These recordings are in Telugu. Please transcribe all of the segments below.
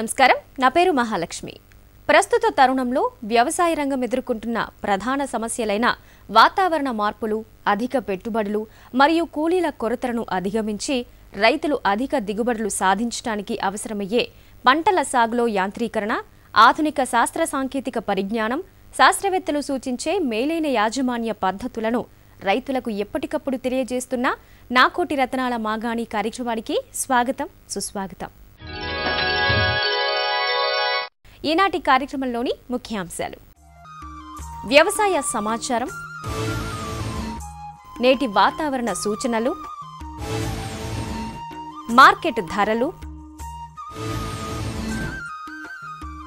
నమస్కారం. నా పేరు మహాలక్ష్మి. ప్రస్తుత తరుణంలో వ్యవసాయ రంగం ఎదుర్కొంటున్న ప్రధాన సమస్యలైన వాతావరణ మార్పులు అధిక పెట్టుబడులు మరియు కూలీల కొరతలను అధిగమించి రైతులు అధిక దిగుబడులు సాధించడానికి అవసరమయ్యే పంటల సాగులో యాంత్రీకరణ ఆధునిక శాస్త్ర సాంకేతిక పరిజ్ఞానం శాస్త్రవేత్తలు సూచించే మేలైన యాజమాన్య పద్ధతులను రైతులకు ఎప్పటికప్పుడు తెలియజేస్తున్న నాకోటి రత్నాల మాగాణి కార్యక్రమానికి స్వాగతం సుస్వాగతం. ఈనాటి కార్యక్రమంలోని ముఖ్యాంశాలు. వ్యవసాయ సమాచారం. నేటి వాతావరణ సూచనలు. మార్కెట్ ధరలు.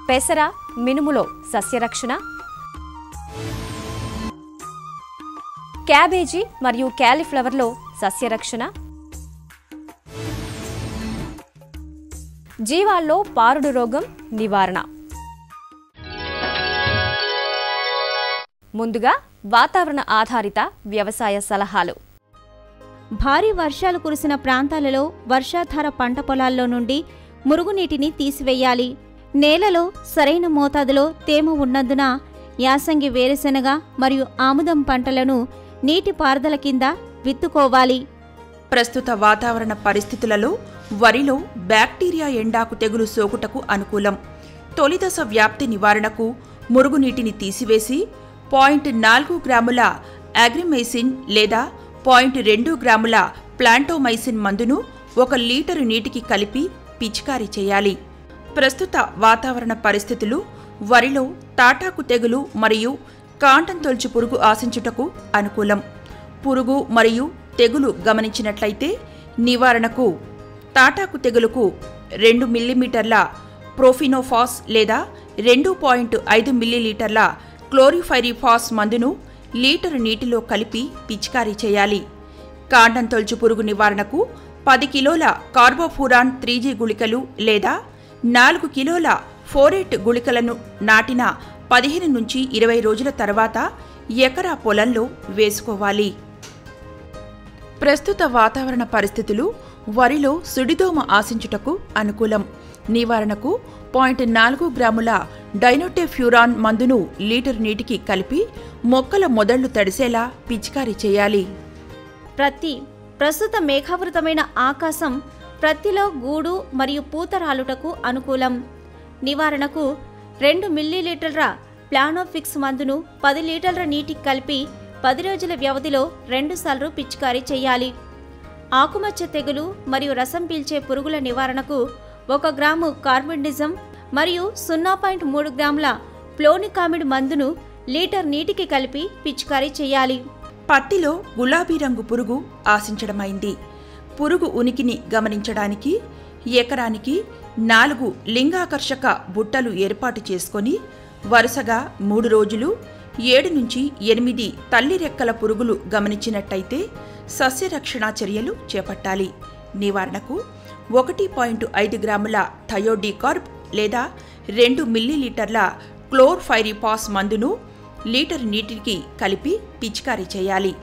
పెసర మినుములో సస్యరక్షణ. క్యాబేజీ మరియు క్యాలీఫ్లవర్లో సస్యరక్షణ. జీవాల్లో పారుడు రోగం నివారణ. ముందుగా వాతావరణ ఆధారిత వ్యవసాయ సలహాలు. భారీ వర్షాలు కురిసిన ప్రాంతాలలో వర్షాధార పంట పొలాల్లో నుండి మురుగునీటిని తీసివేయాలి. నేలలో సరైన మోతాదులో తేమ ఉన్నందున యాసంగి వేరుశెనగ మరియు ఆముదం పంటలను నీటి పారుదల కింద విత్తుకోవాలి. ప్రస్తుత వాతావరణ పరిస్థితులలో వరిలో బ్యాక్టీరియా ఎండాకు తెగులు సోకుటకు అనుకూలం. తొలిదశ వ్యాప్తి నివారణకు మురుగునీటిని తీసివేసి పాయింట్ నాలుగు గ్రాముల అగ్రిమైసిన్ లేదా పాయింట్ రెండు గ్రాముల ప్లాంటోమైసిన్ మందును ఒక లీటరు నీటికి కలిపి పిచికారీ చేయాలి. ప్రస్తుత వాతావరణ పరిస్థితులు వరిలో తాటాకు తెగులు మరియు కాంటం తొలచు పురుగు ఆశించుటకు అనుకూలం. పురుగు మరియు తెగులు గమనించినట్లయితే నివారణకు తాటాకు తెగులుకు రెండు మిల్లీమీటర్ల ప్రోఫినోఫాస్ లేదా రెండు పాయింట్ ఐదు మిల్లీలీటర్ల క్లోరిఫైరిఫాస్ మందును లీటరు నీటిలో కలిపి పిచికారీ చేయాలి. కాండం తొలుచు పురుగు నివారణకు పది కిలోల కార్బోఫూరాన్ త్రీ జీ గుళికలు లేదా నాలుగు కిలోల ఫోరేట్ గుళికలను నాటిన పదిహేను నుంచి ఇరవై రోజుల తర్వాత ఎకరా పొలంలో వేసుకోవాలి. ప్రస్తుత వాతావరణ పరిస్థితులు వరిలో సుడిదోమ ఆశించుటకు అనుకూలం. నివారణకు పాయింట్ నాలుగు గ్రాముల డైనోటెఫ్యూరాన్ మందును లీటర్ నీటికి కలిపి మొక్కల మొదళ్ళు తడిసేలా పిచికారీ చేయాలి. ప్రతి ప్రస్తుత మేఘావృతమైన ఆకాశం ప్రత్తిలో గూడు మరియు పూత రాలుటకు అనుకూలం. నివారణకు రెండు మిల్లీలీటర్ల ప్లానోఫిక్స్ మందును పది లీటర్ల నీటికి కలిపి పది రోజుల వ్యవధిలో రెండుసార్లు పిచికారీ చేయాలి. ఆకుమచ్చ తెగులు మరియు రసం పీల్చే పురుగుల నివారణకు ఒక గ్రాము కార్బన్డిజం మరియు సున్నా పాయింట్ మూడు గ్రాముల ప్లోనికామిడ్ మందును లీటర్ నీటికి కలిపి పిచికారీ చేయాలి. పత్తిలో గులాబీ రంగు పురుగు ఆశించడమైంది. పురుగు ఉనికిని గమనించడానికి ఎకరానికి నాలుగు లింగాకర్షక బుట్టలు ఏర్పాటు చేసుకొని వరుసగా మూడు రోజులు ఏడు నుంచి ఎనిమిది తల్లి రెక్కల పురుగులు గమనించినట్టయితే సస్యరక్షణ చర్యలు చేపట్టాలి. నివారణకు ఒకటి పాయింట్ ఐదు గ్రాముల థయోడీకార్బ్ లేదా రెండు మిల్లీలీటర్ల క్లోర్ఫైరిపాస్ మందును లీటర్ నీటికి కలిపి పిచికారీ చేయాలి.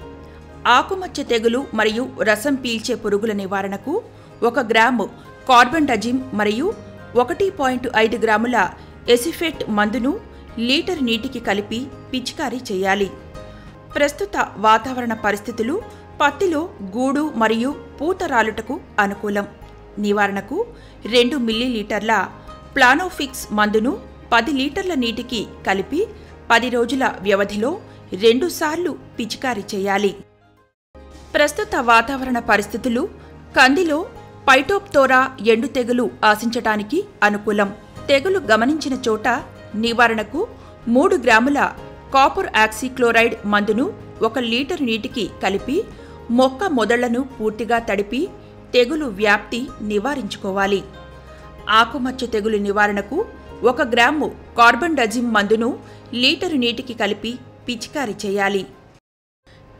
ఆకుమచ్చ తెగులు మరియు రసం పీల్చే పురుగుల నివారణకు ఒక గ్రాము కార్బన్ డజిమ్ మరియు ఒకటి పాయింట్ ఐదు గ్రాముల ఎసిఫెట్ మందును లీటర్ నీటికి కలిపి పిచికారీ చేయాలి. ప్రస్తుత వాతావరణ పరిస్థితులు పత్తిలో గూడు మరియు పూత రాలుటకు అనుకూలం. నివారణకు రెండు మిల్లీలీటర్ల ప్లానోఫిక్స్ మందును పది లీటర్ల నీటికి కలిపి పది రోజుల వ్యవధిలో రెండుసార్లు పిచికారీ చేయాలి. ప్రస్తుత వాతావరణ పరిస్థితులు కందిలో పైటోప్తోరా ఎండు తెగులు ఆశించటానికి అనుకూలం. తెగులు గమనించిన చోట నివారణకు మూడు గ్రాముల కాపర్ ఆక్సిక్లోరైడ్ మందును ఒక లీటర్ నీటికి కలిపి మొక్క మొదళ్ళను పూర్తిగా తడిపి తెగులు వ్యాప్తి నివారించుకోవాలి. ఆకుమచ్చ తెగులు నివారణకు ఒక గ్రాము కార్బన్ డజిమ్ మందును లీటరు నీటికి కలిపి పిచికారీ చేయాలి.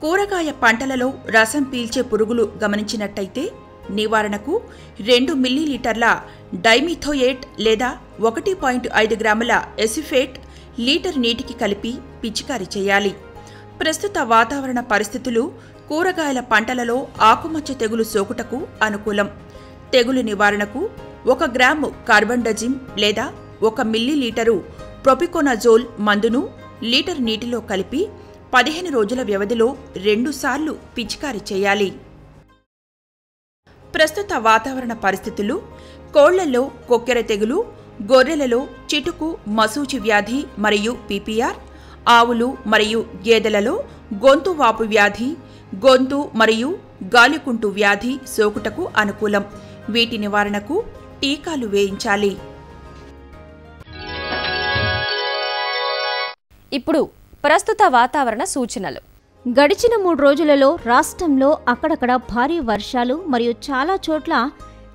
కూరగాయ పంటలలో రసం పీల్చే పురుగులు గమనించినట్టయితే నివారణకు రెండు మిల్లీలీటర్ల డైమిథోయేట్ లేదా ఒకటి పాయింట్ ఐదు గ్రాముల ఎసిఫేట్ లీటర్ నీటికి కలిపి పిచికారీ చేయాలి. ప్రస్తుత వాతావరణ పరిస్థితులు కూరగాయల పంటలలో ఆకుమచ్చ తెగులు సోకుటకు అనుకూలం. తెగులు నివారణకు ఒక గ్రాము కార్బండజిమ్ లేదా ఒక మిల్లీ లీటరు ప్రొపికోనజోల్ మందును లీటర్ నీటిలో కలిపి పదిహేను రోజుల వ్యవధిలో రెండుసార్లు పిచికారీ చేయాలి. ప్రస్తుత వాతావరణ పరిస్థితులు కోళ్ళలో కొక్కెర తెగులు గొర్రెలలో చిటుకు మసూచి వ్యాధి మరియు పీపీఆర్ ఆవులు మరియు గేదెలలో గొంతు వాపు వ్యాధి గొంతు మరియు గాలికుంటు వ్యాధి సోకుటకు అనుకూలం. వీటి నివారణకు టీకాలు వేయించాలి. ఇప్పుడు ప్రస్తుత వాతావరణ సూచనలు. గడిచిన మూడు రోజులలో రాష్ట్రంలో అక్కడక్కడ భారీ వర్షాలు మరియు చాలా చోట్ల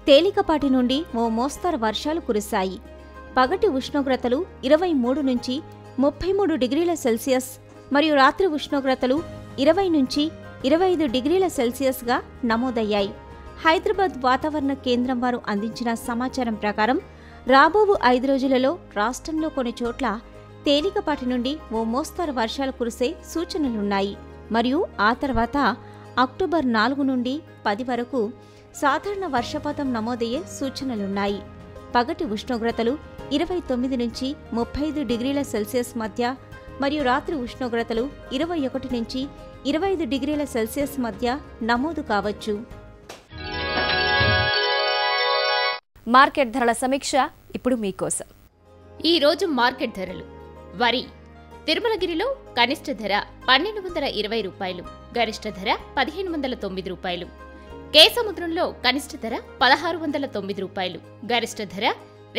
తేలికపాటి నుండి ఓ మోస్తరు వర్షాలు కురిశాయి. పగటి ఉష్ణోగ్రతలు ఇరవై మూడు నుంచి ముప్పై మూడు డిగ్రీల సెల్సియస్ మరియు రాత్రి ఉష్ణోగ్రతలు ఇరవై నుంచి ఇరవై ఐదు డిగ్రీల సెల్సియస్గా నమోదయ్యాయి. హైదరాబాద్ వాతావరణ కేంద్రం వారు అందించిన సమాచారం ప్రకారం రాబోవు ఐదు రోజులలో రాష్ట్రంలో కొన్ని చోట్ల తేలికపాటి నుండి ఓ మోస్తరు వర్షాలు కురిసే సూచనలున్నాయి. మరియు ఆ తర్వాత అక్టోబర్ నాలుగు నుండి పది వరకు సాధారణ వర్షపాతం నమోదయ్యే సూచనలున్నాయి. పగటి ఉష్ణోగ్రతలు ఇరవై తొమ్మిది నుంచి ముప్పై ఐదు డిగ్రీల సెల్సియస్ మధ్య మరియు రాత్రి ఉష్ణోగ్రతలు ఇరవై ఒకటి నుంచి ఇరవై ఐదు డిగ్రీల సెల్సియస్ మధ్య నమోదు కావచ్చు. మార్కెట్ ధరల సమీక్ష ఇప్పుడు మీకోసం. ఈ రోజు మార్కెట్ ధరలు. వరి తిరుమలగిరిలో కనిష్ట ధర పన్నెండు వందల ఇరవై రూపాయలు గరిష్ట ధర పదిహేను వందల తొమ్మిది రూపాయలు. కేసముద్రంలో కనిష్ట ధర పదహారు వందల తొమ్మిది రూపాయలు గరిష్ట ధర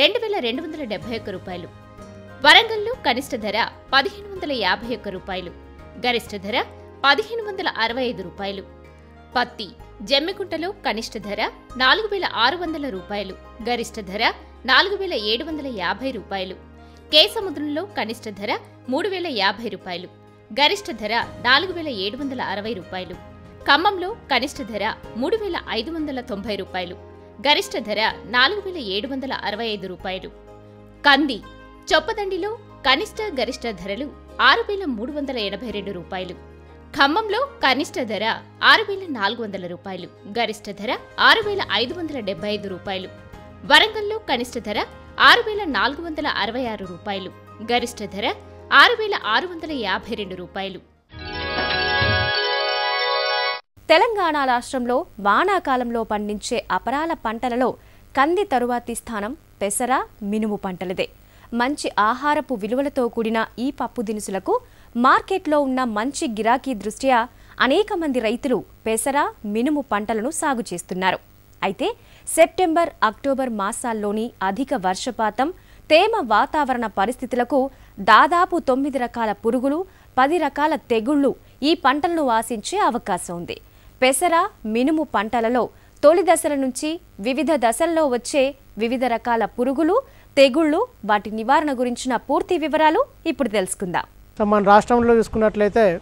రెండు వేల రెండు వందల డెబ్బై ఒక్క రూపాయలు. వరంగల్లో కనిష్ట ధర పదిహేను వందల యాభై ఒక్క రూపాయలు గరిష్ట ధర పదిహేను వందల అరవై ఐదు రూపాయలు. పత్తి జమ్మికుంటలో కనిష్ట ధర నాలుగు వేల ఆరు వందల రూపాయలు. గరిష్ట ధర నాలుగు వేల ఏడు వందల యాభై రూపాయలు. కేసముద్రంలో కనిష్ట ధర మూడు వేల యాభై రూపాయలు. గరిష్ట ధర నాలుగు వేల ఏడు వందల అరవై రూపాయలు. ఖమ్మంలో కనిష్ట ధర మూడు వేల ఐదు వందల తొంభై రూపాయలు. గరిష్ట ధర నాలుగు వేల ఏడు వందల అరవై ఐదు రూపాయలు. కంది చొప్పదండిలో కనిష్ట గరిష్ట ధరలు ఆరు వేల మూడు వందల ఎనభై రెండు రూపాయలు. ఖమ్మంలో కనిష్ట ధర ఆరు వేల నాలుగు వందల రూపాయలు గరిష్ట ధర ఆరు వేల ఐదు వందల డెబ్బై ఐదు రూపాయలు వరంగల్లో కనిష్ట ధర ఆరు వేల నాలుగు వందల అరవై ఆరు రూపాయలు గరిష్ట ధర ఆరు వేల ఆరు వందల యాభై రెండు రూపాయలు. తెలంగాణ రాష్ట్రంలో వానాకాలంలో పండించే అపరాల పంటలలో కంది తరువాతి స్థానం పెసర మినుము పంటలదే. మంచి ఆహారపు విలువలతో కూడిన ఈ పప్పు దినుసులకు మార్కెట్లో ఉన్న మంచి గిరాకీ దృష్ట్యా అనేక మంది రైతులు పెసర మినుము పంటలను సాగు చేస్తున్నారు. అయితే సెప్టెంబర్ అక్టోబర్ మాసాల్లోని అధిక వర్షపాతం తేమ వాతావరణ పరిస్థితులకు దాదాపు తొమ్మిది రకాల పురుగులు పది రకాల తెగుళ్ళు ఈ పంటలను ఆశించే అవకాశం ఉంది. పెసర మినుము పంటలలో తొలి దశల నుంచి వివిధ దశల్లో వచ్చే వివిధ రకాల పురుగులు తెగుళ్ళు వాటి నివారణ గురించిన పూర్తి వివరాలు ఇప్పుడు తెలుసుకుందాం. మన రాష్ట్రంలో చూసుకున్నట్లయితే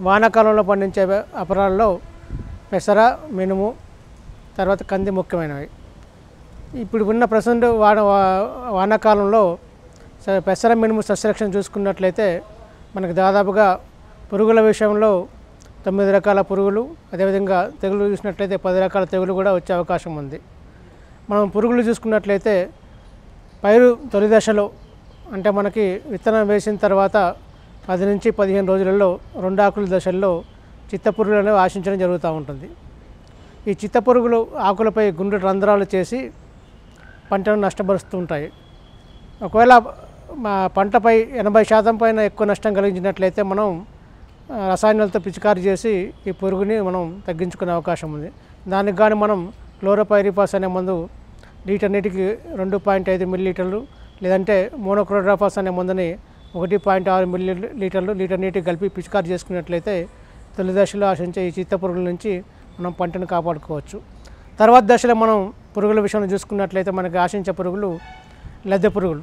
వానాకాలంలో పండించే అపరాల్లో పెసర మినుము తర్వాత కంది ముఖ్యమైనవి. ఇప్పుడు ఉన్న ప్రసెంట్ వాన వా- వానాకాలంలో పెసర మినుము సస్యరక్షణ చూసుకున్నట్లయితే మనకు దాదాపుగా పురుగుల విషయంలో తొమ్మిది రకాల పురుగులు అదేవిధంగా తెగులు చూసినట్లయితే పది రకాల తెగులు కూడా వచ్చే అవకాశం ఉంది. మనం పురుగులు చూసుకున్నట్లయితే పైరు తొలి దశలో అంటే మనకి విత్తనం వేసిన తర్వాత పది నుంచి పదిహేను రోజులలో రెండు ఆకుల దశల్లో చిత్తపురుగులను ఆశించడం జరుగుతూ ఉంటుంది. ఈ చిత్తపురుగులు ఆకులపై గుండె రంధ్రాలు చేసి పంటను నష్టపరుస్తూ ఉంటాయి. ఒకవేళ మా పంటపై ఎనభై శాతం పైన ఎక్కువ నష్టం కలిగించినట్లయితే మనం రసాయనాలతో పిచికారి చేసి ఈ పురుగుని మనం తగ్గించుకునే అవకాశం ఉంది. దానికి కానీ మనం క్లోరోపైరిపాస్ అనే మందు లీటర్ నీటికి రెండు పాయింట్ ఐదు మిల్లీలీటర్లు లేదంటే మోనోక్రోడ్రాఫాస్ అనే మందుని ఒకటి పాయింట్ ఆరు మిల్లీ లీటర్లు లీటర్ నీటి కలిపి పిచికారి చేసుకున్నట్లయితే తొలి దశలో ఆశించే ఈ చిత్త పురుగుల నుంచి మనం పంటను కాపాడుకోవచ్చు. తర్వాత దశలో మనం పురుగుల విషయంలో చూసుకున్నట్లయితే మనకి ఆశించే పురుగులు లద్దె పురుగులు.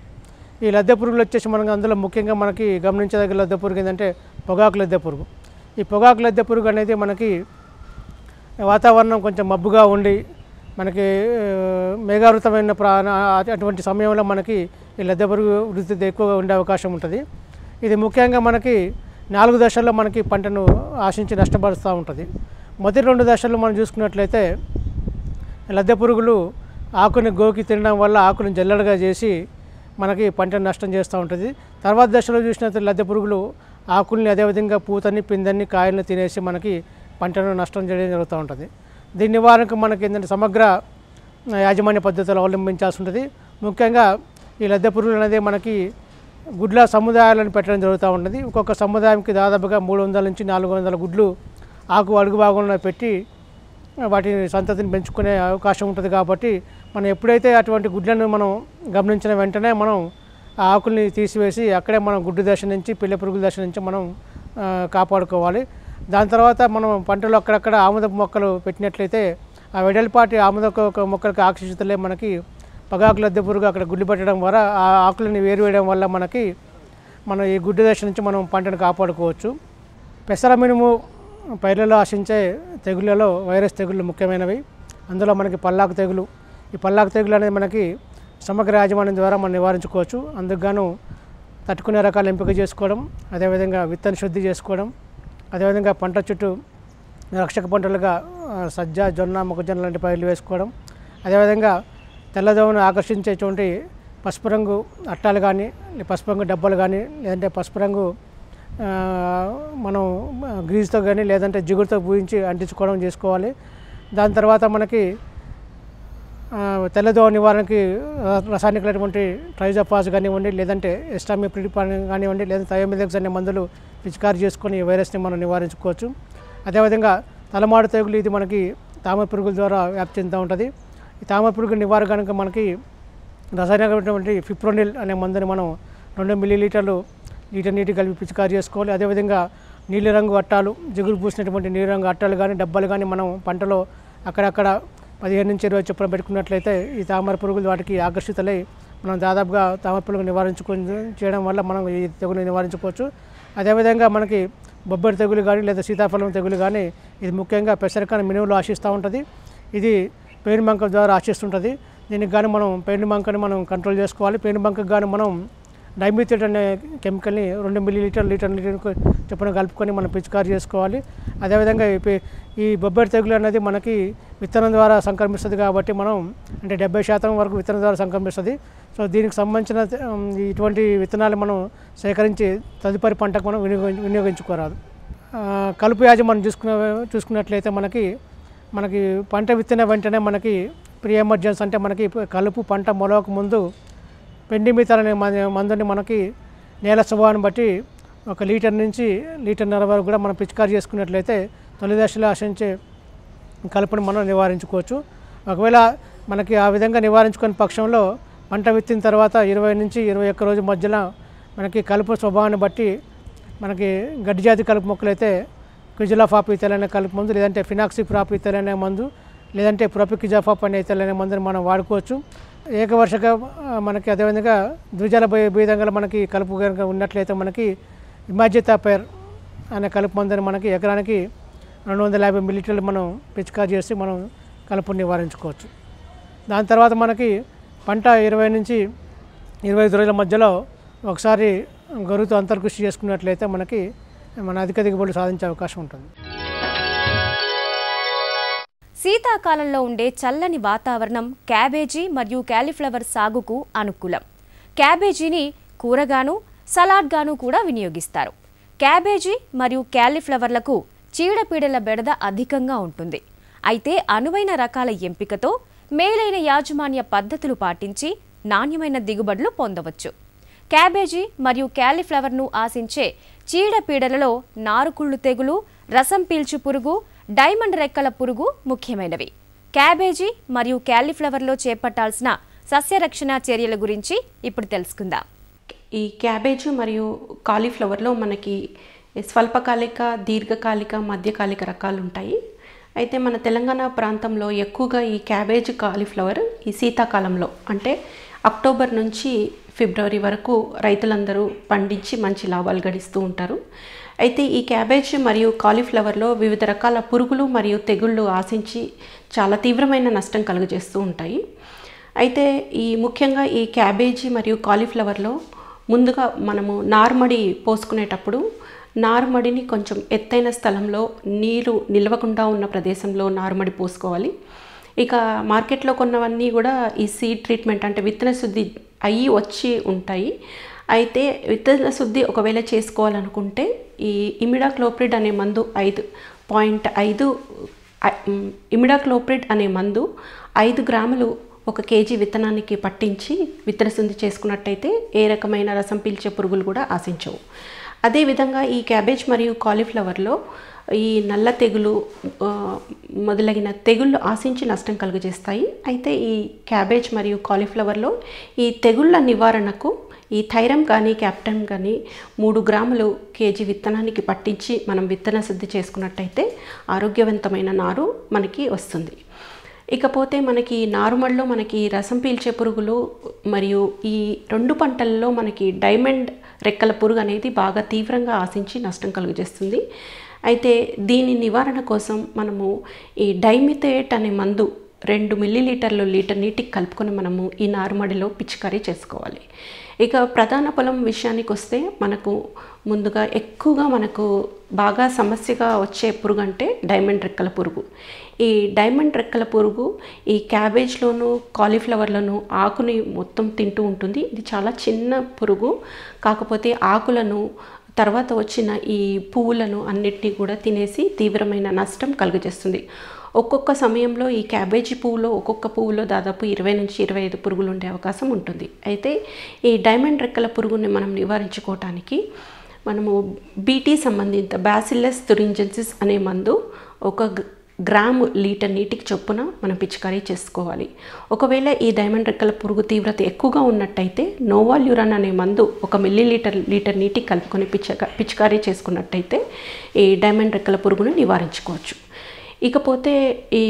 ఈ లద్దె పురుగులు వచ్చేసి మనకు అందులో ముఖ్యంగా మనకి గమనించదగ్గ లద్దె పురుగు ఏంటంటే పొగాకు లద్దె పురుగు. ఈ పొగాకు లద్దె పురుగు అనేది మనకి వాతావరణం కొంచెం మబ్బుగా ఉండి మనకి మేఘావృతమైన ప్రాణ అటువంటి సమయంలో మనకి ఈ లద్దె పురుగు వృద్ధి ఎక్కువగా ఉండే అవకాశం ఉంటుంది. ఇది ముఖ్యంగా మనకి నాలుగు దశల్లో మనకి పంటను ఆశించి నష్టపరుస్తూ ఉంటుంది. మొదటి రెండు దశల్లో మనం చూసుకున్నట్లయితే లద్దె పురుగులు ఆకుని గోకి తినడం వల్ల ఆకుని జల్లడగా చేసి మనకి పంటను నష్టం చేస్తూ ఉంటుంది. తర్వాత దశలో చూసినట్టు లద్దె పురుగులు ఆకుల్ని అదేవిధంగా పూతని పిందన్ని కాయల్ని తినేసి మనకి పంటను నష్టం చేయడం జరుగుతూ ఉంటుంది. దీని నివారణకు మనకి ఏంటంటే సమగ్ర యాజమాన్య పద్ధతులు అవలంబించాల్సి ఉంటుంది. ముఖ్యంగా ఈ లద్దె పురుగులు అనేది మనకి గుడ్ల సముదాయాలను పెట్టడం జరుగుతూ ఉంటుంది ఒక్కొక్క సముదాయంకి దాదాపుగా మూడు వందల నుంచి నాలుగు వందల గుడ్లు ఆకు అడుగు భాగంలో పెట్టి వాటి సంతతిని పెంచుకునే అవకాశం ఉంటుంది కాబట్టి మనం ఎప్పుడైతే అటువంటి గుడ్లను మనం గమనించిన వెంటనే మనం ఆ ఆకుల్ని తీసివేసి అక్కడే మనం గుడ్డు దశ నుంచి పిల్ల పురుగుల దశ నుంచి మనం కాపాడుకోవాలి. దాని తర్వాత మనం పంటలు అక్కడక్కడ ఆముద మొక్కలు పెట్టినట్లయితే ఆ వెడల్పాటి ఆముద మొక్కలకు మొక్కలకి ఆకర్షితులే మనకి పగాకు లద్దె పురుగు అక్కడ గుడ్లు పెట్టడం ద్వారా ఆ ఆకులని వేరువేయడం వల్ల మనకి మనం ఈ గుడ్డు దశ నుంచి మనం పంటను కాపాడుకోవచ్చు. పెసర మినుము పైర్లలో ఆశించే తెగుళ్ళలో వైరస్ తెగుళ్ళు ముఖ్యమైనవి. అందులో మనకి పల్లాకు తెగులు. ఈ పల్లాకు తెగులు అనేది మనకి సమగ్ర యాజమాన్యం ద్వారా మనం నివారించుకోవచ్చు. అందుకుగాను తట్టుకునే రకాలు ఎంపిక చేసుకోవడం అదేవిధంగా విత్తన శుద్ధి చేసుకోవడం అదేవిధంగా పంట చుట్టూ రక్షక పంటలుగా సజ్జ జొన్న మొక్కజొన్న లాంటి పైర్లు వేసుకోవడం అదేవిధంగా తెల్లదోమను ఆకర్షించేటువంటి పసుపు రంగు అట్టాలు కానీ పసుపు రంగు డబ్బాలు కానీ లేదంటే పసుపు రంగు మనం ఆ, గ్రీజ్తో కానీ లేదంటే జిగురుతో పూయించి అంటించుకోవడం చేసుకోవాలి. దాని తర్వాత మనకి తెల్లదోమ నివారణకి రసాయనికలైనటువంటి రసాయనికమైనటువంటి కానివ్వండి లేదంటే ఎస్టామి ప్రిడిపాన్ కానివ్వండి లేదా థయోమిదెక్స్ అనే మందులు పిచికారి చేసుకొని ఈ వైరస్ని మనం నివారించుకోవచ్చు. అదేవిధంగా తలమాడు తెగులు ఇది మనకి తామర పురుగుల ద్వారా వ్యాప్తి చెందుతూ ఉంటుంది. తామర పురుగు నివారణ కనుక మనకి రసాయనమైనటువంటి ఫిప్రోనిల్ అనే మందుని మనం రెండు మిల్లీ లీటర్లు లీటర్ నీటి కలిపి పిచికారి చేసుకోవాలి. అదేవిధంగా నీలిరంగు అట్టాలు జిగురు పూసినటువంటి నీలిరంగు అట్టాలు కానీ డబ్బాలు కానీ మనం పంటలో అక్కడక్కడ పదిహేను నుంచి ఇరవై చొప్పున పెట్టుకున్నట్లయితే ఈ తామర పురుగులు వాటికి ఆకర్షితులై మనం దాదాపుగా తామర పురుగు నివారించుకొని చేయడం వల్ల మనం ఈ తెగులు నివారించుకోవచ్చు. అదేవిధంగా మనకి బొబ్బరి తెగులు కానీ లేదా సీతాఫలం తెగులు కానీ ఇది ముఖ్యంగా పెసరకాని మినువులు ఆశిస్తూ ఉంటుంది. ఇది పేను బంక ద్వారా ఆశిస్తుంటుంది దీనికి కానీ మనం పేను బంకని మనం కంట్రోల్ చేసుకోవాలి. పేను బంకకు కానీ మనం డైమిథేట్ అనే కెమికల్ని రెండు మిల్లీ లీటర్ లీటర్ లీటర్ చొప్పున కలుపుకొని మనం పిచికారి చేసుకోవాలి. అదేవిధంగా ఈ బొబ్బరి తెగులు అనేది మనకి విత్తనం ద్వారా సంక్రమిస్తుంది కాబట్టి మనం అంటే డెబ్బై శాతం వరకు విత్తనం ద్వారా సంక్రమిస్తుంది. సో దీనికి సంబంధించిన ఇటువంటి విత్తనాలు మనం సేకరించి తదుపరి పంటకు మనం వినియోగించుకోరాదు. కలుపు యాజమాన్యం చూసుకున్న చూసుకున్నట్లయితే మనకి మనకి పంట విత్తిన వెంటనే మనకి ప్రీ ఎమర్జెన్సీ అంటే మనకి కలుపు పంట మొలవక ముందు పెండిమితర్ అనే మందుని మనకి నేల స్వభావాన్ని బట్టి ఒక లీటర్ నుంచి లీటర్న్నర వరకు కూడా మనం పిచికారి చేసుకున్నట్లయితే తొలి దశలో ఆశించే కలుపుని మనం నివారించుకోవచ్చు. ఒకవేళ మనకి ఆ విధంగా నివారించుకునే పక్షంలో పంట విత్తిన తర్వాత ఇరవై నుంచి ఇరవై ఒక్క రోజు మధ్యలో మనకి కలుపు స్వభావాన్ని బట్టి మనకి గడ్డి జాతి కలుపు మొక్కలైతే క్విజిలాఫాప్ ఇతలైన కలుపు మందు లేదంటే ఫినాక్సిఫ్రాప్ ఇతలైన మందు లేదంటే ప్రొపికిజాఫాప్ అనే ఇతలైన మందుని మనం వాడుకోవచ్చు. ఏకవర్షగా మనకి అదేవిధంగా ద్విజల బీ- బీదంగా మనకి కలుపు కనుక ఉన్నట్లయితే మనకి ఇమాజితాపేర్ అనే కలుపు మందుని మనకి ఎకరానికి రెండు వందల యాభై మిల్లీటర్లు మనం పిచికారి చేసి మనం కలుపుని నివారించుకోవచ్చు. దాని తర్వాత మనకి పంట ఇరవై నుంచి ఇరవై ఐదు రోజుల మధ్యలో ఒకసారి గరువుతో అంతర్కృషి చేసుకున్నట్లయితే మనకి మన అధిక దిగుబడులు సాధించే అవకాశం ఉంటుంది. శీతాకాలంలో ఉండే చల్లని వాతావరణం క్యాబేజీ మరియు క్యాలీఫ్లవర్ సాగుకు అనుకూలం. క్యాబేజీని కూరగాను సలాడ్గాను కూడా వినియోగిస్తారు. క్యాబేజీ మరియు క్యాలీఫ్లవర్లకు చీడపీడల బెడద అధికంగా ఉంటుంది. అయితే అనువైన రకాల ఎంపికతో మేలైన యాజమాన్య పద్ధతులు పాటించి నాణ్యమైన దిగుబడులు పొందవచ్చు. క్యాబేజీ మరియు క్యాలీఫ్లవర్ను ఆశించే చీడపీడలలో నారుకుళ్ళు తెగులు రసం పీల్చు పురుగు డైమండ్ రెక్కల పురుగు ముఖ్యమైనవి. క్యాబేజీ మరియు క్యాలీఫ్లవర్లో చేపట్టాల్సిన సస్యరక్షణ చర్యల గురించి ఇప్పుడు తెలుసుకుందాం. ఈ క్యాబేజ్ మరియు కాలీఫ్లవర్లో మనకి స్వల్పకాలిక దీర్ఘకాలిక మధ్యకాలిక రకాలు ఉంటాయి అయితే మన తెలంగాణ ప్రాంతంలో ఎక్కువగా ఈ క్యాబేజ్ కాలీఫ్లవర్ ఈ శీతాకాలంలో అంటే అక్టోబర్ నుంచి ఫిబ్రవరి వరకు రైతులందరూ పండించి మంచి లాభాలు గడిస్తూ ఉంటారు. అయితే ఈ క్యాబేజ్ మరియు కాలీఫ్లవర్లో వివిధ రకాల పురుగులు మరియు తెగుళ్ళు ఆశించి చాలా తీవ్రమైన నష్టం కలుగజేస్తూ ఉంటాయి. అయితే ఈ ముఖ్యంగా ఈ క్యాబేజీ మరియు కాలీఫ్లవర్లో ముందుగా మనము నార్మడి పోసుకునేటప్పుడు నారుమడిని కొంచెం ఎత్తైన స్థలంలో నీరు నిల్వకుండా ఉన్న ప్రదేశంలో నారుమడి పోసుకోవాలి. ఇక మార్కెట్లో కొన్నవన్నీ కూడా ఈ సీడ్ ట్రీట్మెంట్ అంటే విత్తన శుద్ధి అయ్యి వచ్చి ఉంటాయి. అయితే విత్తన శుద్ధి ఒకవేళ చేసుకోవాలనుకుంటే ఈ ఇమిడాక్లోప్రిడ్ అనే మందు ఐదు పాయింట్ ఐదు ఇమిడాక్లోప్రిడ్ అనే మందు ఐదు గ్రాములు ఒక కేజీ విత్తనానికి పట్టించి విత్తన శుద్ధి చేసుకున్నట్టయితే ఏ రకమైన రసం పీల్చే పురుగులు కూడా ఆశించవు. అదేవిధంగా ఈ క్యాబేజ్ మరియు కాలీఫ్లవర్లో ఈ నల్ల తెగులు మొదలగిన తెగుళ్ళు ఆశించి నష్టం కలుగజేస్తాయి. అయితే ఈ క్యాబేజ్ మరియు కాలీఫ్లవర్లో ఈ తెగుళ్ళ నివారణకు ఈ థైరం కానీ క్యాప్టన్ కానీ మూడు గ్రాములు కేజీ విత్తనానికి పట్టించి మనం విత్తన శుద్ధి చేసుకున్నట్టయితే ఆరోగ్యవంతమైన నారు మనకి వస్తుంది. ఇకపోతే మనకి నారుమడిలో మనకి రసం పీల్చే పురుగులు మరియు ఈ రెండు పంటల్లో మనకి డైమండ్ రెక్కల పురుగు అనేది బాగా తీవ్రంగా ఆశించి నష్టం కలుగజేస్తుంది. అయితే దీని నివారణ కోసం మనము ఈ డైమిథేట్ అనే మందు రెండు మిల్లీలీటర్లు లీటర్ నీటికి కలుపుకొని మనము ఈ నారుమడిలో పిచికారీ చేసుకోవాలి. ఇక ప్రధాన పొలం విషయానికి వస్తే మనకు ముందుగా ఎక్కువగా మనకు బాగా సమస్యగా వచ్చే పురుగు అంటే డైమండ్ రెక్కల పురుగు. ఈ డైమండ్ రెక్కల పురుగు ఈ క్యాబేజ్లోను కాలీఫ్లవర్లను ఆకుని మొత్తం తింటూ ఉంటుంది. ఇది చాలా చిన్న పురుగు. కాకపోతే ఆకులను తర్వాత వచ్చిన ఈ పువ్వులను అన్నిటినీ కూడా తినేసి తీవ్రమైన నష్టం కలుగజేస్తుంది. ఒక్కొక్క సమయంలో ఈ క్యాబేజీ పువ్వులో ఒక్కొక్క పువ్వులో దాదాపు ఇరవై నుంచి ఇరవై ఐదు పురుగులు ఉండే అవకాశం ఉంటుంది. అయితే ఈ డైమండ్ రెక్కల పురుగుని మనం నివారించుకోవటానికి మనము బీటీ సంబంధిత బ్యాసిల్లస్ తురింజెన్సిస్ అనే మందు ఒక గ్రాము లీటర్ నీటికి చొప్పున మనం పిచికారీ చేసుకోవాలి. ఒకవేళ ఈ డైమండ్ రెక్కల పురుగు తీవ్రత ఎక్కువగా ఉన్నట్టయితే నోవాల్యూరన్ అనే మందు ఒక మిల్లీ లీటర్ లీటర్ నీటికి కలుపుకొని పిచ్చక పిచికారీ చేసుకున్నట్టయితే ఈ డైమండ్ రెక్కల పురుగును నివారించుకోవచ్చు. ఇకపోతే ఈ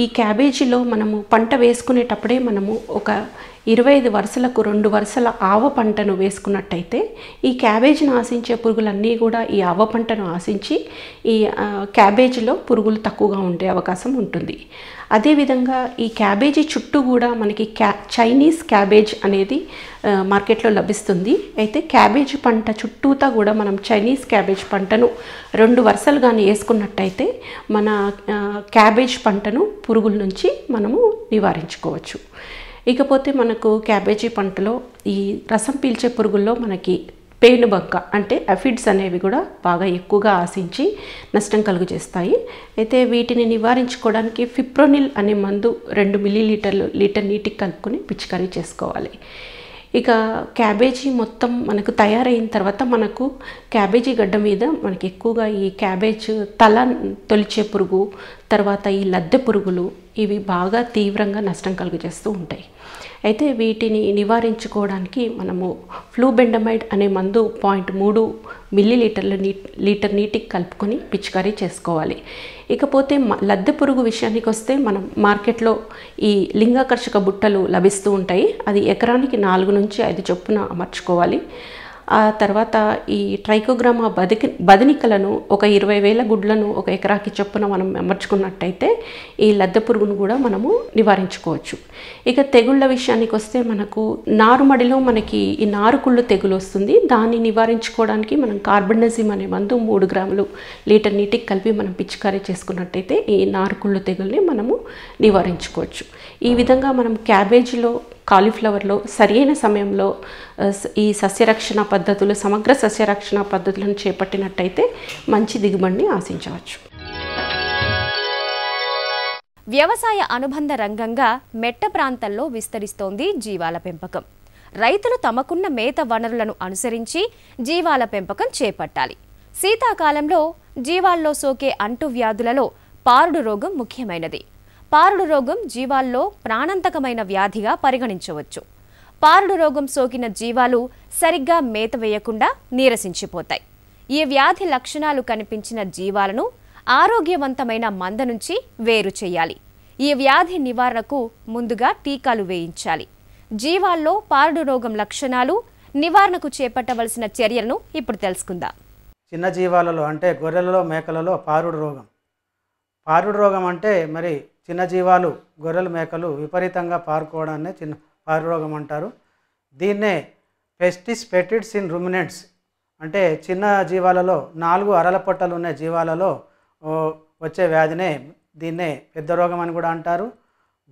ఈ క్యాబేజీలో మనము పంట వేసుకునేటప్పుడే మనము ఒక ఇరవై ఐదు వరుసలకు రెండు వరుసల ఆవ పంటను వేసుకున్నట్టయితే ఈ క్యాబేజీని ఆశించే పురుగులన్నీ కూడా ఈ ఆవ పంటను ఆశించి ఈ క్యాబేజీలో పురుగులు తక్కువగా ఉండే అవకాశం ఉంటుంది. అదేవిధంగా ఈ క్యాబేజీ చుట్టూ కూడా మనకి క్యా చైనీస్ క్యాబేజ్ అనేది మార్కెట్లో లభిస్తుంది. అయితే క్యాబేజీ పంట చుట్టూతా కూడా మనం చైనీస్ క్యాబేజ్ పంటను రెండు వరుసలు కానీ వేసుకున్నట్టయితే మన క్యాబేజ్ పంటను పురుగుల నుంచి మనము నివారించుకోవచ్చు. ఇకపోతే మనకు క్యాబేజీ పంటలో ఈ రసం పీల్చే పురుగుల్లో మనకి పేనుబంక అంటే అఫిడ్స్ అనేవి కూడా బాగా ఎక్కువగా ఆశించి నష్టం కలుగు చేస్తాయి అయితే వీటిని నివారించుకోవడానికి ఫిప్రోనిల్ అనే మందు రెండు మిల్లీ లీటర్లు లీటర్ నీటికి కలుపుకొని పిచికారీ చేసుకోవాలి. ఇక క్యాబేజీ మొత్తం మనకు తయారైన తర్వాత మనకు క్యాబేజీ గడ్డ మీద మనకి ఎక్కువగా ఈ క్యాబేజ్ తల తొలిచే పురుగు తర్వాత ఈ లద్దె పురుగులు ఇవి బాగా తీవ్రంగా నష్టం కలుగజేస్తూ ఉంటాయి. అయితే వీటిని నివారించుకోవడానికి మనము ఫ్లూబెండమైడ్ అనే మందు పాయింట్ మూడు మిల్లీ లీటర్ల నీ లీటర్ నీటికి కలుపుకొని పిచికారీ చేసుకోవాలి. ఇకపోతే లద్దె పురుగు విషయానికి వస్తే మనం మార్కెట్లో ఈ లింగాకర్షక బుట్టలు లభిస్తూ ఉంటాయి. అది ఎకరానికి నాలుగు నుంచి ఐదు చొప్పున అమర్చుకోవాలి. ఆ తర్వాత ఈ ట్రైకోగ్రామా బదికి బదినికలను ఒక ఇరవై వేల గుడ్లను ఒక ఎకరాకి చొప్పున మనం అమర్చుకున్నట్టయితే ఈ లద్దె పురుగును కూడా మనము నివారించుకోవచ్చు. ఇక తెగుళ్ళ విషయానికి వస్తే మనకు నారుమడిలో మనకి ఈ నారుకుళ్ళు తెగులు వస్తుంది. దాన్ని నివారించుకోవడానికి మనం కార్బనజిమ్ అనే మందు మూడు గ్రాములు లీటర్ నీటికి కలిపి మనం పిచికారీ చేసుకున్నట్టయితే ఈ నారుకుళ్ళు తెగుల్ని మనము నివారించుకోవచ్చు. ఈ విధంగా మనం క్యాబేజీలో కాలీఫ్లవర్లో సరైన సమయంలో ఈ సస్యరక్షణ పద్ధతులు సమగ్ర సస్యరక్షణ పద్ధతులను చేపట్టినట్టయితే మంచి దిగుబడిని ఆశించవచ్చు. వ్యవసాయ అనుబంధ రంగంగా మెట్ట ప్రాంతంలో విస్తరిస్తోంది జీవాల పెంపకం. రైతులు తమకున్న మేత వనరులను అనుసరించి జీవాల పెంపకం చేపట్టాలి. శీతాకాలంలో జీవాల్లో సోకే అంటువ్యాధులలో పారుడు రోగం ముఖ్యమైనది. పారుడు రోగం జీవాల్లో ప్రాణాంతకమైన వ్యాధిగా పరిగణించవచ్చు. పారుడు రోగం సోకిన జీవాలు సరిగ్గా మేత వేయకుండా నీరసించిపోతాయి. ఈ వ్యాధి లక్షణాలు కనిపించిన జీవాలను ఆరోగ్యవంతమైన మంద నుంచి వేరు చేయాలి. ఈ వ్యాధి నివారణకు ముందుగా టీకాలు వేయించాలి. జీవాల్లో పారుడు రోగం లక్షణాలు నివారణకు చేపట్టవలసిన చర్యలను ఇప్పుడు తెలుసుకుందాం. చిన్న జీవాలలో అంటే గొర్రెలలో మేకలలో పారుడు రోగం. పారుడు రోగం అంటే మరి చిన్న జీవాలు గొర్రెలు మేకలు విపరీతంగా పారుకోవడాన్ని చిన్న పారురోగం అంటారు దీన్నే పెస్టిస్ పెటిడ్స్ ఇన్ రుమినెంట్స్ అంటే చిన్న జీవాలలో నాలుగు అరల పొట్టలు ఉన్న జీవాలలో వచ్చే వ్యాధినే దీన్నే పెద్ద రోగం అని కూడా అంటారు.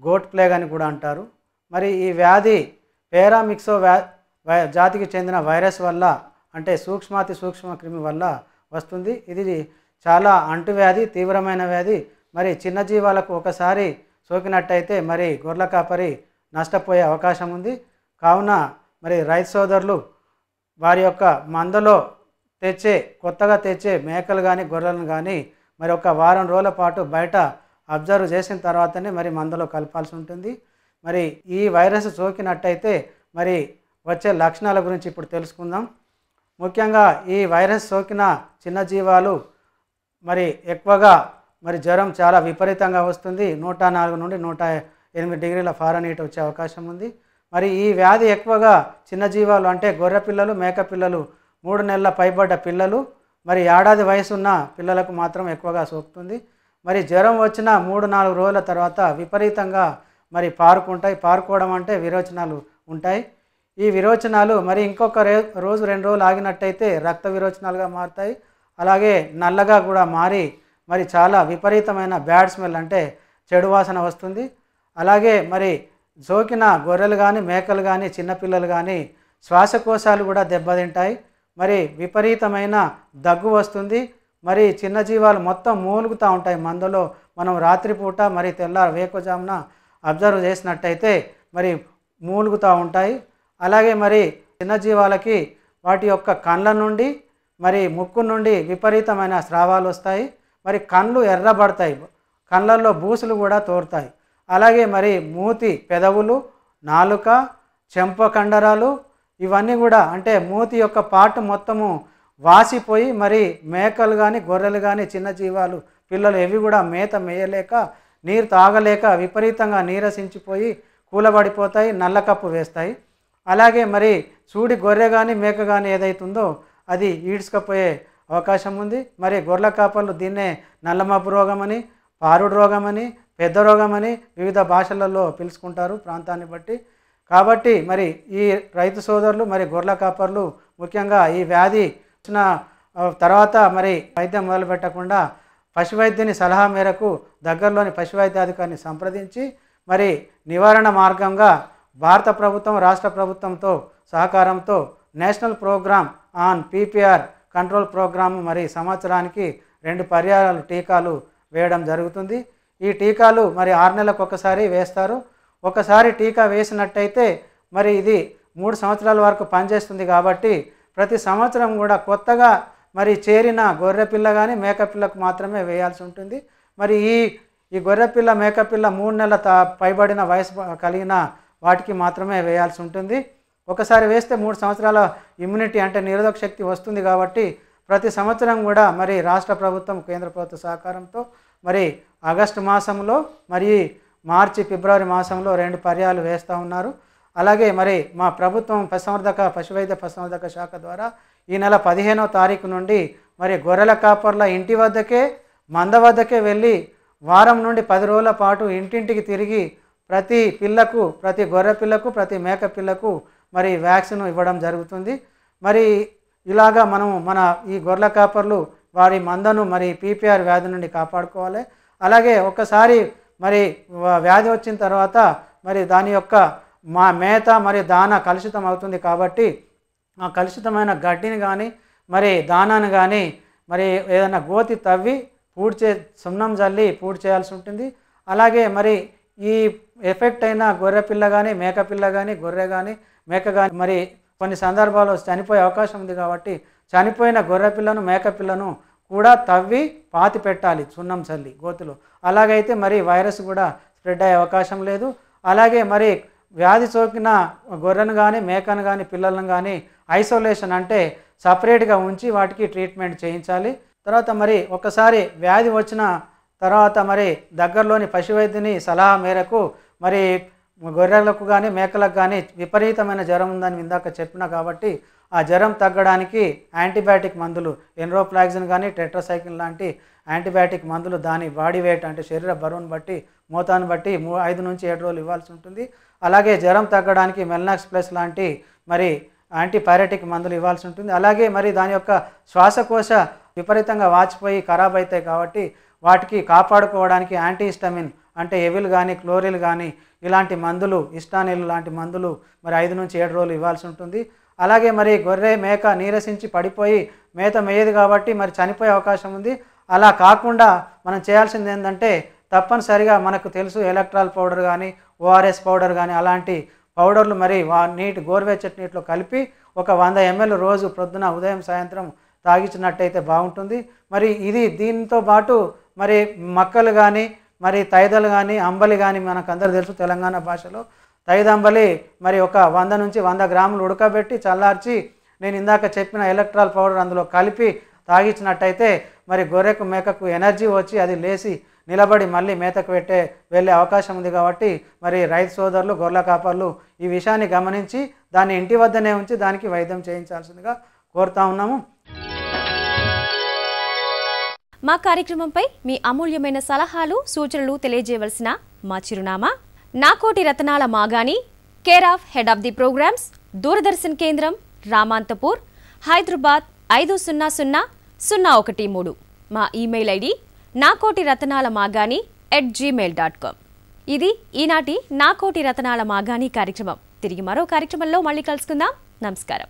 గోట్ ప్లేగ్ అని కూడా అంటారు. మరి ఈ వ్యాధి పేరామిక్సో వ్యా వై- జాతికి చెందిన వైరస్ వల్ల అంటే సూక్ష్మాతి సూక్ష్మ క్రిమి వల్ల వస్తుంది. ఇది చాలా అంటువ్యాధి తీవ్రమైన వ్యాధి. మరి చిన్న జీవాలకు ఒకసారి సోకినట్టయితే మరి గొర్రెల కాపరి నష్టపోయే అవకాశం ఉంది. కావున మరి రైతు సోదరులు వారి యొక్క మందలో తెచ్చే కొత్తగా తెచ్చే మేకలు కానీ గొర్రెలను కానీ మరి ఒక వారం రోజుల పాటు బయట అబ్జర్వ్ చేసిన తర్వాతనే మరి మందలో కలపాల్సి ఉంటుంది. మరి ఈ వైరస్ సోకినట్టయితే మరి వచ్చే లక్షణాల గురించి ఇప్పుడు తెలుసుకుందాం. ముఖ్యంగా ఈ వైరస్ సోకిన చిన్న జీవాలు మరి ఎక్కువగా మరి జ్వరం చాలా విపరీతంగా వస్తుంది. నూట నాలుగు నుండి నూట ఎనిమిది డిగ్రీల ఫారెన్హీట్ వచ్చే అవకాశం ఉంది. మరి ఈ వ్యాధి ఎక్కువగా చిన్న జీవాలు అంటే గొర్రె పిల్లలు మేక పిల్లలు మూడు నెలల పైబడ్డ పిల్లలు మరి ఏడాది వయసున్న పిల్లలకు మాత్రం ఎక్కువగా సోకుతుంది. మరి జ్వరం వచ్చిన మూడు నాలుగు రోజుల తర్వాత విపరీతంగా మరి పారుకుంటాయి. పారుకోవడం అంటే విరోచనాలు ఉంటాయి. ఈ విరోచనాలు మరి ఇంకొక రే రోజు రెండు రోజులు ఆగినట్టయితే రక్త విరోచనాలుగా మారుతాయి. అలాగే నల్లగా కూడా మారి మరి చాలా విపరీతమైన బ్యాడ్ స్మెల్ అంటే చెడు వాసన వస్తుంది. అలాగే మరి సోకిన గొర్రెలు కానీ మేకలు కానీ చిన్నపిల్లలు కానీ శ్వాసకోశాలు కూడా దెబ్బతింటాయి. మరి విపరీతమైన దగ్గు వస్తుంది. మరి చిన్న జీవాలు మొత్తం మూలుగుతూ ఉంటాయి మందులో. మనం రాత్రిపూట మరి తెల్లారి వేకుజామున అబ్జర్వ్ చేసినట్టయితే మరి మూలుగుతూ ఉంటాయి. అలాగే మరి చిన్న జీవాలకి వాటి యొక్క కళ్ళ నుండి మరి ముక్కు నుండి విపరీతమైన స్రావాలు వస్తాయి. మరి కళ్ళు ఎర్రబడతాయి. కళ్ళల్లో బూసులు కూడా తోరుతాయి. అలాగే మరి మూతి పెదవులు నాలుక చెంప కండరాలు ఇవన్నీ కూడా అంటే మూతి యొక్క పాటు మొత్తము వాసిపోయి మరి మేకలు కానీ గొర్రెలు కానీ చిన్న జీవాలు పిల్లలు ఎవి కూడా మేత మేయలేక నీరు తాగలేక విపరీతంగా నీరసించిపోయి కూలబడిపోతాయి నల్లకప్పు వేస్తాయి. అలాగే మరి చూడి గొర్రె కానీ మేక కానీ ఏదైతుందో అది ఈడ్చుకపోయే అవకాశం ఉంది. మరి గొర్రెల కాపర్లు దీన్నే నల్లమబ్బు రోగమని పారుడు రోగమని పెద్ద రోగమని వివిధ భాషలలో పిలుచుకుంటారు ప్రాంతాన్ని బట్టి. కాబట్టి మరి ఈ రైతు సోదరులు మరి గొర్రెల కాపర్లు ముఖ్యంగా ఈ వ్యాధి వచ్చిన తర్వాత మరి వైద్యం మొదలు పెట్టకుండా పశువైద్యుని సలహా మేరకు దగ్గరలోని పశువైద్యాధికారిని సంప్రదించి మరి నివారణ మార్గంగా భారత ప్రభుత్వం రాష్ట్ర ప్రభుత్వంతో సహకారంతో national programme on PPR control programme మరి సంవత్సరానికి రెండు పర్యాలు టీకాలు వేయడం జరుగుతుంది. ఈ టీకాలు మరి ఆరు నెలలకు ఒకసారి వేస్తారు. ఒకసారి టీకా వేసినట్టయితే మరి ఇది మూడు సంవత్సరాల వరకు పనిచేస్తుంది కాబట్టి ప్రతి సంవత్సరం కూడా కొత్తగా మరి చేరిన గొర్రెపిల్ల కానీ మేకపిల్లకు మాత్రమే వేయాల్సి ఉంటుంది. మరి ఈ ఈ గొర్రెపిల్ల మేకపిల్ల మూడు నెలల పైబడిన వయసు కలిగిన వాటికి మాత్రమే వేయాల్సి ఉంటుంది. ఒకసారి వేస్తే మూడు సంవత్సరాల ఇమ్యూనిటీ అంటే నిరోధక శక్తి వస్తుంది కాబట్టి ప్రతి సంవత్సరం కూడా మరి రాష్ట్ర ప్రభుత్వం కేంద్ర ప్రభుత్వ సహకారంతో మరి ఆగస్టు మాసంలో మరి మార్చి ఫిబ్రవరి మాసంలో రెండు పర్యాలు వేస్తూ ఉన్నారు. అలాగే మరి మా ప్రభుత్వం పశువర్ధక పశువైద్య పశువర్ధక శాఖ ద్వారా ఈ నెల పదిహేనో తారీఖు నుండి మరి గొర్రెల కాపర్ల ఇంటి వద్దకే మంద వద్దకే వెళ్ళి వారం నుండి పది రోజుల పాటు ఇంటింటికి తిరిగి ప్రతి పిల్లకు ప్రతి గొర్రె పిల్లకు ప్రతి మేక పిల్లకు మరి వ్యాక్సిన్ ఇవ్వడం జరుగుతుంది. మరి ఇలాగా మనం మన ఈ గొర్రెల కాపర్లు వారి మందను మరి పీపీఆర్ వ్యాధి నుండి కాపాడుకోవాలి. అలాగే ఒకసారి మరి వ్యాధి వచ్చిన తర్వాత మరి దాని యొక్క మా మేత మరి దాన కలుషితం అవుతుంది కాబట్టి ఆ కలుషితమైన గడ్డిని కానీ మరి దానాను కానీ మరి ఏదైనా గోతి తవ్వి పూడ్చే సున్నం జల్లి పూడ్ చేయాల్సి ఉంటుంది. అలాగే మరి ఈ ఎఫెక్ట్ అయిన గొర్రె పిల్ల కానీ మేక పిల్ల కానీ గొర్రె కానీ మేక కానీ మరి కొన్ని సందర్భాల్లో చనిపోయే అవకాశం ఉంది కాబట్టి చనిపోయిన గొర్రె పిల్లను మేక పిల్లను కూడా తవ్వి పాతి పెట్టాలి సున్నం చల్లి గోతులు. అలాగైతే మరి వైరస్ కూడా స్ప్రెడ్ అయ్యే అవకాశం లేదు. అలాగే మరి వ్యాధి సోకిన గొర్రెను కానీ మేకను కానీ పిల్లలను కానీ ఐసోలేషన్ అంటే సపరేట్గా ఉంచి వాటికి ట్రీట్మెంట్ చేయించాలి. తర్వాత మరి ఒకసారి వ్యాధి వచ్చిన తర్వాత మరి దగ్గరలోని పశువైద్యుని సలహా మేరకు మరి గొర్రెలకు కానీ మేకలకు కానీ విపరీతమైన జ్వరం ఉందని ఇందాక చెప్పిన కాబట్టి ఆ జ్వరం తగ్గడానికి యాంటీబయాటిక్ మందులు ఎన్రోప్లాక్సిన్ కానీ టెట్రాసైకిన్ లాంటి యాంటీబయాటిక్ మందులు దాని బాడీ వెయిట్ అంటే శరీర బరువును బట్టి మోతాను బట్టి మూ ఐదు నుంచి ఏడు రోజులు ఇవ్వాల్సి ఉంటుంది. అలాగే జ్వరం తగ్గడానికి మెల్నాక్స్ ప్లస్ లాంటి మరి యాంటీపైరటిక్ మందులు ఇవ్వాల్సి ఉంటుంది. అలాగే మరి దాని యొక్క శ్వాసకోశ విపరీతంగా వాచిపోయి ఖరాబ్ అవుతాయి కాబట్టి వాటికి కాపాడుకోవడానికి యాంటీ హిస్టమిన్ అంటే ఎవిల్ కానీ క్లోరిల్ కానీ ఇలాంటి మందులు ఇస్టానిల్ లాంటి మందులు మరి ఐదు నుంచి ఏడు రోజులు ఇవ్వాల్సి ఉంటుంది. అలాగే మరి గొర్రె మేక నీరసించి పడిపోయి మేత మేయదు కాబట్టి మరి చనిపోయే అవకాశం ఉంది. అలా కాకుండా మనం చేయాల్సింది ఏంటంటే తప్పనిసరిగా మనకు తెలుసు ఎలక్ట్రాల్ పౌడర్ కానీ ఓఆర్ఎస్ పౌడర్ కానీ అలాంటి పౌడర్లు మరి వా నీటి గోరువెచ్చటి నీటిలో కలిపి ఒక వంద ఎంఎల్ రోజు ప్రొద్దున ఉదయం సాయంత్రం తాగించినట్టయితే బాగుంటుంది. మరి ఇది దీంతో పాటు మరి మక్కలు కానీ మరి తైదలు కానీ అంబలి కానీ మనకు అందరు తెలుసు తెలంగాణ భాషలో. తైదంబలి మరి ఒక వంద నుంచి వంద గ్రాములు ఉడకబెట్టి చల్లార్చి నేను ఇందాక చెప్పిన ఎలక్ట్రాల్ పౌడర్ అందులో కలిపి తాగించినట్టయితే మరి గొర్రెకు మేకకు ఎనర్జీ వచ్చి అది లేచి నిలబడి మళ్ళీ మేతకు పెట్టే వెళ్ళే అవకాశం ఉంది కాబట్టి మరి రైతు సోదరులు గొర్రెల కాపర్లు ఈ విషయాన్ని గమనించి దాన్ని ఇంటి వద్దనే ఉంచి దానికి వైద్యం చేయించాల్సిందిగా కోరుతా ఉన్నాము. మా కార్యక్రమంపై మీ అమూల్యమైన సలహాలు సూచనలు తెలియజేయవలసిన మా చిరునామా. నాకోటి రతనాల మాగాని care of head of the programmes Doordarshan కేంద్రం రామాంతపూర్ హైదరాబాద్ ఐదు సున్నా సున్నా సున్నా ఒకటి మూడు. మా ఈమెయిల్ ఐడి నాకోటి రతనాల మాగాని ఎట్ జీమెయిల్ డాట్ కామ్ ఇది ఈనాటి నాకోటి రతనాల మాగాని కార్యక్రమం. తిరిగి మరో కార్యక్రమంలో మళ్ళీ కలుసుకుందాం. నమస్కారం.